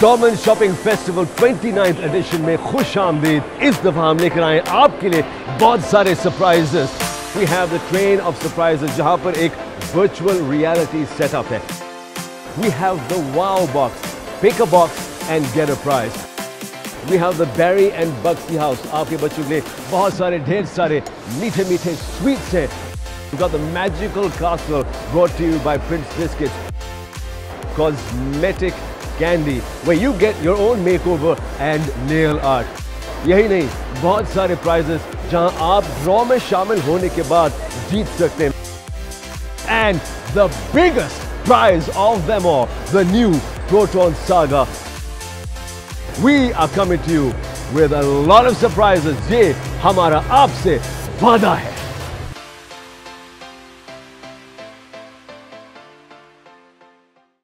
Dolmen Shopping Festival 29th edition mein khush aamdeed. Is dafa hum lekar aaye aapke liye bahut surprises. We have the train of surprises jahan par ek virtual reality setup hai. We have the wow box pick a box and get a prize. We have the Barry and Bugsy house. Aapke bachchon ke liye bahut sare dher sare meethe meethe sweets hai. We got the magical castle brought to you by Prince Biscuit. cosmetic Candy, where you get your own makeover and nail art. यही नहीं बहुत सारे prizes जहां आप draw में शामिल होने के बाद जीत सकते हैं And the biggest prize of them all, the new Proton Saga. We are coming to you with a lot of surprises. ये हमारा आपसे वादा है